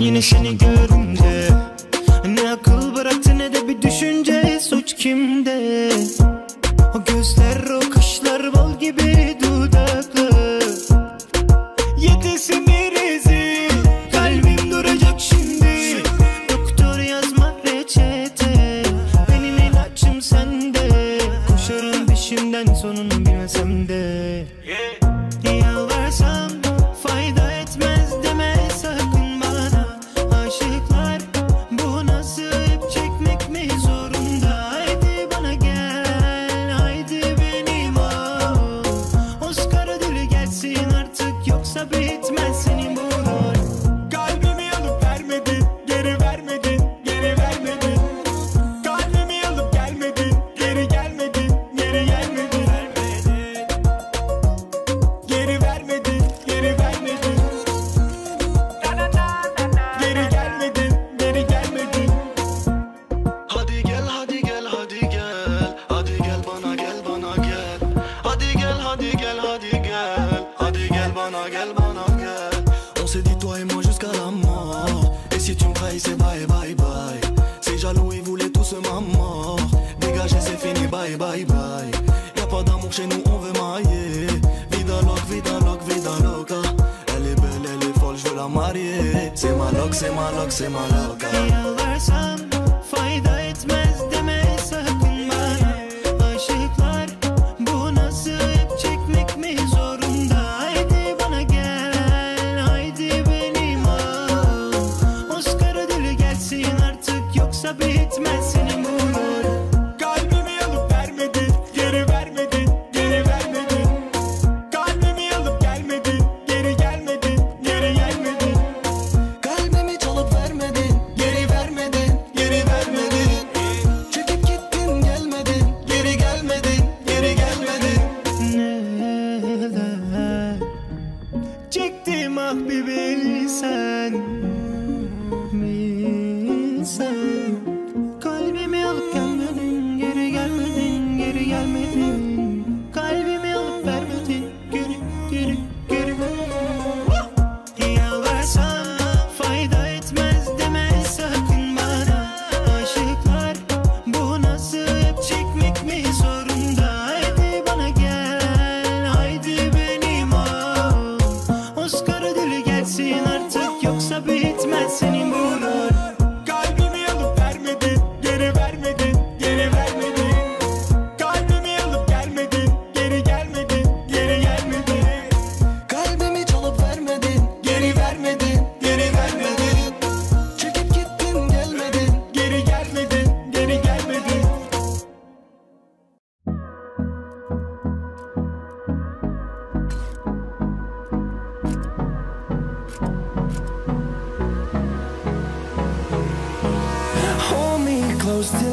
Yine seni görünce Ne akıl bıraktı ne de bir düşünce Suç kimde? O gözler o kaşlar bal gibi dudaklı. Yedesin bir rezil Kalbim duracak şimdi. Doktor yazma reçete Benim ilaçım sende. Koşarım peşimden sonunu bilmesem de. yeah. c'est bye bye bye. Ces jaloux, ils voulaient tous ma mort. Dégagez, c'est fini, bye bye bye. Y'a pas d'amour chez nous, on veut marier. Vida loc, vida loc, vida loca. Elle est belle, elle est folle, je veux la marier. C'est ma loc, c'est ma loc, c'est ma loca. 음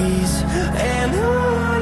breeze and I